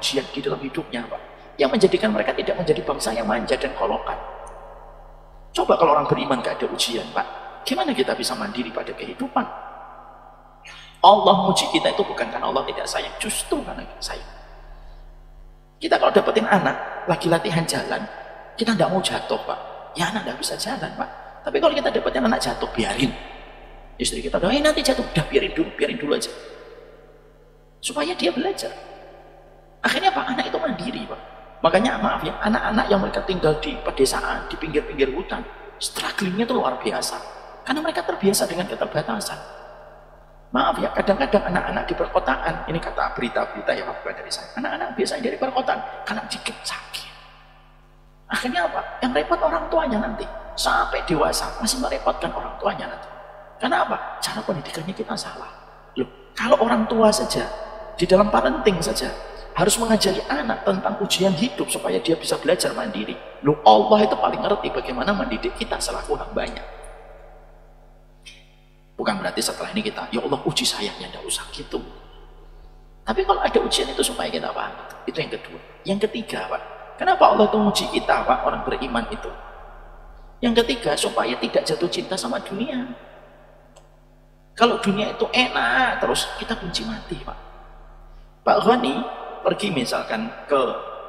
ujian di dalam hidupnya, Pak. Yang menjadikan mereka tidak menjadi bangsa yang manja dan kolokan. Coba kalau orang beriman gak ada ujian, Pak. Gimana kita bisa mandiri pada kehidupan? Allah muji kita itu bukan karena Allah tidak sayang, justru karena sayang. Kita kalau dapetin anak, lagi latihan jalan, kita tidak mau jatuh, Pak. Ya anak tidak bisa jalan, Pak. Tapi kalau kita dapetin anak jatuh, biarin. Istri kita doain nanti jatuh, udah biarin dulu, biarin dulu aja. Supaya dia belajar. Akhirnya Pak, anak itu mandiri, Pak. Makanya maaf ya, anak-anak yang mereka tinggal di pedesaan, di pinggir-pinggir hutan, strugglingnya itu luar biasa. Karena mereka terbiasa dengan keterbatasan. Maaf ya, kadang-kadang anak-anak di perkotaan, ini kata berita-berita yang bukan dari saya, anak-anak biasanya dari perkotaan, karena dikit sakit. Akhirnya apa? Yang repot orang tuanya nanti. Sampai dewasa, masih merepotkan orang tuanya nanti. Karena apa? Cara pendidikannya kita salah. Loh, kalau orang tua saja, di dalam parenting saja, harus mengajari anak tentang ujian hidup supaya dia bisa belajar mandiri. Lu Allah itu paling ngerti bagaimana mendidik kita selaku banyak. Bukan berarti setelah ini kita, ya Allah uji saya, ya tidak usah gitu. Tapi kalau ada ujian itu supaya kita paham. Itu yang kedua. Yang ketiga, Pak. Kenapa Allah itu uji kita, Pak, orang beriman itu? Yang ketiga, supaya tidak jatuh cinta sama dunia. Kalau dunia itu enak, terus kita benci mati, Pak. Pak Ghani pergi misalkan ke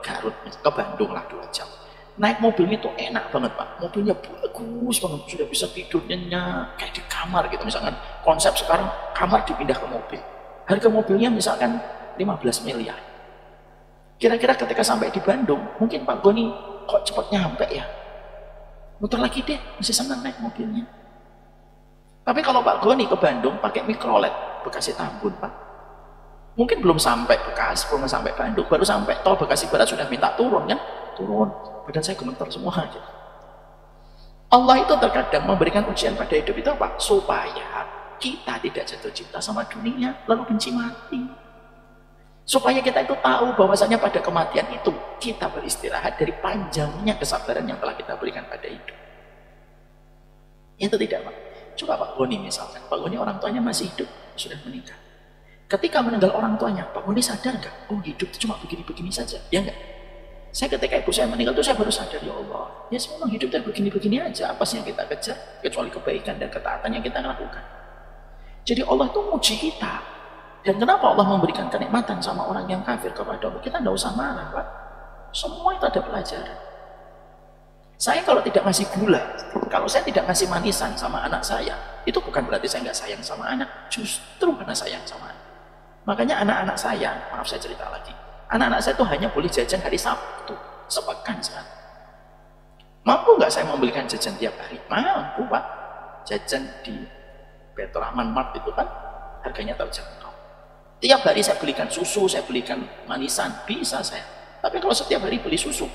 Garut, ke Bandung lah dua jam. Naik mobilnya tuh enak banget pak, mobilnya bagus banget, sudah bisa tidur nyenyak, kayak di kamar gitu. Misalkan konsep sekarang kamar dipindah ke mobil. Harga mobilnya misalkan 15 miliar. Kira-kira ketika sampai di Bandung, mungkin Pak Goni kok cepat nyampe ya? Muter lagi deh, masih senang naik mobilnya. Tapi kalau Pak Goni ke Bandung pakai mikrolet, Bekasi Tambun Pak, Mungkin belum sampai Bekasi, belum sampai Bandung, baru sampai tol Bekasi Barat sudah minta turun kan? Turun. Badan saya gemeter semua aja. Allah itu terkadang memberikan ujian pada hidup itu apa? Supaya kita tidak jatuh cinta sama dunia, lalu benci mati. Supaya kita itu tahu bahwasanya pada kematian itu kita beristirahat dari panjangnya kesabaran yang telah kita berikan pada hidup. Itu tidak Pak. Coba Pak Goni misalkan, Pak Goni orang tuanya masih hidup, sudah meninggal. Ketika meninggal orang tuanya, Pak Muni sadar nggak? Oh hidup itu cuma begini-begini saja, ya enggak? Saya ketika ibu saya meninggal itu saya baru sadar, ya Allah, ya memang hidup itu begini-begini aja, apa sih yang kita kejar? Kecuali kebaikan dan ketaatan yang kita lakukan. Jadi Allah itu muji kita. Dan kenapa Allah memberikan kenikmatan sama orang yang kafir kepada Allah? Kita tidak usah marah, Pak. Semua itu ada pelajaran. Saya kalau tidak ngasih gula, kalau saya tidak ngasih manisan sama anak saya, itu bukan berarti saya nggak sayang sama anak. Justru karena sayang sama anak. Makanya anak-anak saya, maaf saya cerita lagi, anak-anak saya itu hanya boleh jajan hari Sabtu, sepekan saat. Mampu nggak saya membelikan jajan tiap hari? Mampu pak. Jajan di Petroaman Mart itu kan harganya terjangkau. Tiap hari saya belikan susu, saya belikan manisan, bisa saya. Tapi kalau setiap hari beli susu,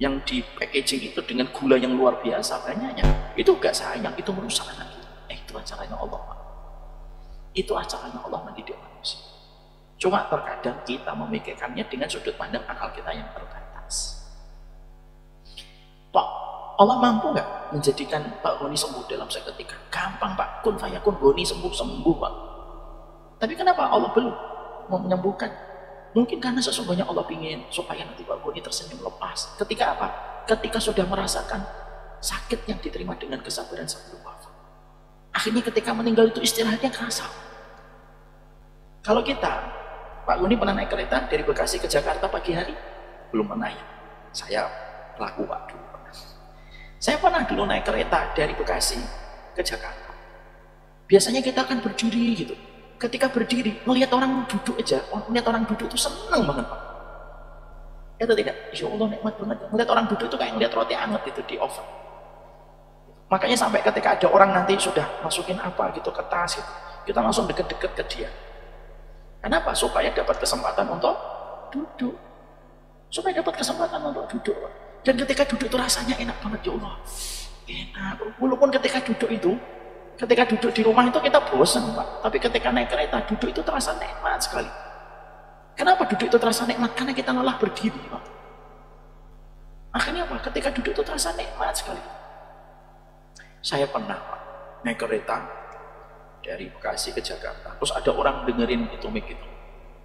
yang di packaging itu dengan gula yang luar biasa banyaknya, itu gak sayang, itu merusak anak. Eh, itu acaranya Allah. Itu acaranya Allah mendidik manusia. Cuma terkadang kita memikirkannya dengan sudut pandang akal kita yang terbatas. Pak, Allah mampu nggak menjadikan Pak Goni sembuh dalam seketika? Gampang Pak, kun fayakun Goni sembuh-sembuh Pak. Tapi kenapa Allah belum mau menyembuhkan? Mungkin karena sesungguhnya Allah ingin supaya nanti Pak Goni tersenyum lepas. Ketika apa? Ketika sudah merasakan sakit yang diterima dengan kesabaran sebelum wafat. Akhirnya ketika meninggal itu istirahatnya kerasa. Kalau kita, Pak Guni pernah naik kereta dari Bekasi ke Jakarta pagi hari? Belum pernah ya. Saya pelaku Pak dulu. Saya pernah dulu naik kereta dari Bekasi ke Jakarta. Biasanya kita akan berdiri gitu. Ketika berdiri, melihat orang duduk aja, melihat orang duduk itu senang banget Pak. Ya atau tidak? Ya Allah nikmat banget. Melihat orang duduk itu kayak melihat roti anget itu di oven. Makanya sampai ketika ada orang nanti sudah masukin apa gitu ke tas gitu, kita langsung deket-deket ke dia. Kenapa? Supaya dapat kesempatan untuk duduk. Supaya dapat kesempatan untuk duduk. Dan ketika duduk itu rasanya enak banget ya Allah. Enak. Walaupun ketika duduk itu, ketika duduk di rumah itu kita bosan Pak. Tapi ketika naik kereta, duduk itu terasa nikmat sekali. Kenapa duduk itu terasa nikmat? Karena kita lelah berdiri Pak. Akhirnya apa? Ketika duduk itu terasa nikmat sekali. Saya pernah naik kereta dari Bekasi ke Jakarta. Terus ada orang dengerin itu mic itu.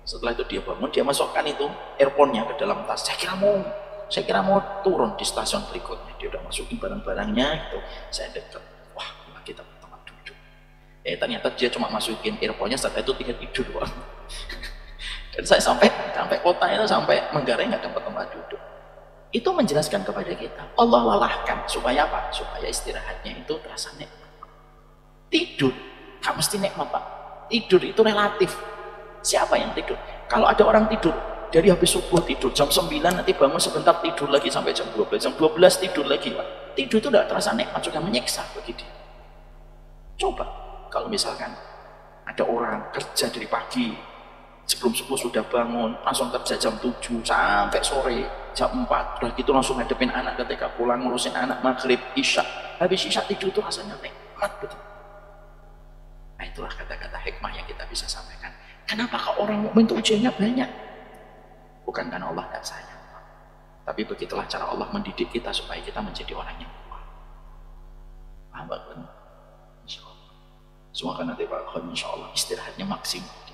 Setelah itu dia bangun, dia masukkan itu earphone-nya ke dalam tas. Saya kira mau saya kira mau turun di stasiun berikutnya. Dia udah masukin barang-barangnya gitu. Saya dekat. Wah, kita tempat duduk. Eh ternyata dia cuma masukin earphone-nya setelah itu tiga tidur. Dan saya sampai sampai kota itu sampai Manggarai nggak dapat tempat duduk. Itu menjelaskan kepada kita. Allah lalahkan supaya apa? Supaya istirahatnya itu terasa nikmat. Tidur, kamu mesti nikmat pak. Tidur itu relatif. Siapa yang tidur? Kalau ada orang tidur, dari habis subuh tidur jam 9 nanti bangun sebentar tidur lagi sampai jam 12 jam 12 tidur lagi Pak tidur itu tidak terasa nikmat juga menyiksa bagi dia coba kalau misalkan ada orang kerja dari pagi sebelum subuh sudah bangun langsung kerja jam 7 sampai sore jam 4 udah gitu langsung ngadepin anak ketika pulang ngurusin anak maghrib isya habis isya tidur itu rasanya nikmat betul nah itulah kata-kata hikmah yang kita bisa sampaikan kenapa kalau orang mukmin itu ujiannya banyak Bukan karena Allah tidak sayang. Tapi begitulah cara Allah mendidik kita supaya kita menjadi orang yang kuat. Paham Insya Allah. Semua kan nanti Pak insya Allah istirahatnya maksimum.